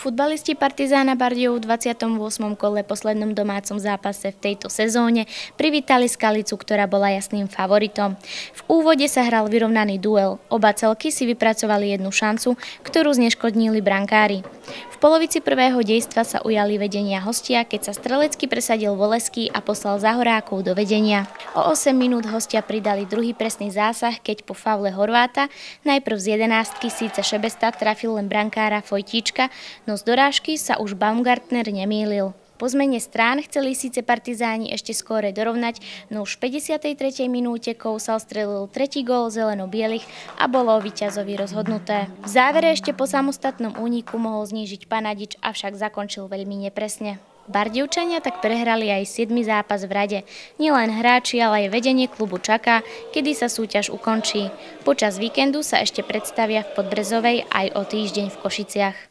Futbalisti Partizána Bardejov v 28. kole poslednom domácom zápase v tejto sezóne privítali Skalicu, ktorá bola jasným favoritom. V úvode sa hral vyrovnaný duel. Oba celky si vypracovali jednu šancu, ktorú zneškodnili brankári. V polovici prvého dejstva sa ujali vedenia hostia, keď sa strelecky presadil Voleský a poslal Zahorákov do vedenia. O 8 minút hostia pridali druhý presný zásah, keď po favle Horváta najprv z jedenáctky síce Šebesta trafil len brankára Fojtíčka, no z dorážky sa už Baumgartner nemýlil. Po zmene strán chceli síce partizáni ešte skôre dorovnať, no už v 53. minúte Kousal strelil tretí gól zeleno-bielých a bolo víťazovi rozhodnuté. V závere ešte po samostatnom úniku mohol znížiť Panadič, avšak zakončil veľmi nepresne. Bardivčania tak prehrali aj 7. zápas v rade. Nielen hráči, ale aj vedenie klubu čaká, kedy sa súťaž ukončí. Počas víkendu sa ešte predstavia v Podbrezovej aj o týždeň v Košiciach.